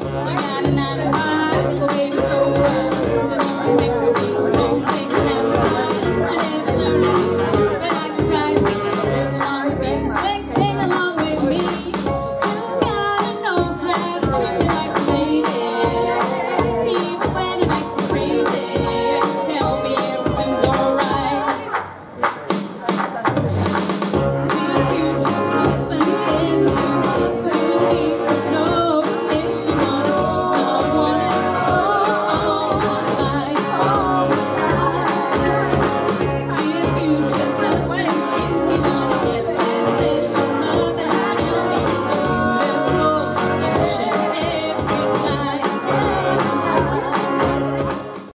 Bye.